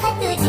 cut through